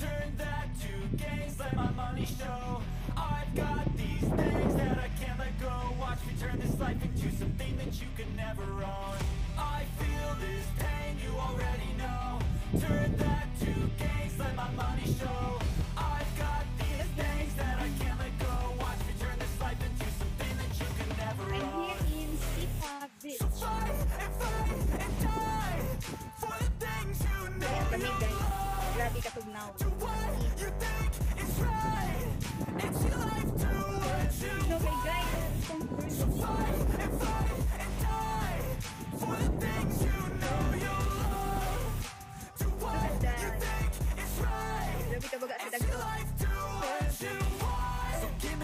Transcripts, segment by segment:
Turn that to gains, let my money show. I've got these things that I can't let go. Watch me turn this life into something that you could never own. I feel this pain, you already know. Turn that to gains, let my money show. I've got these things that I can't let go. Watch me turn this life into something that you could never I'm own. here in Siefa Beach. So fight and fight and die For the things you know grabe katugnaw.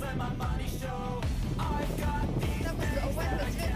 let my money show I've got these things that I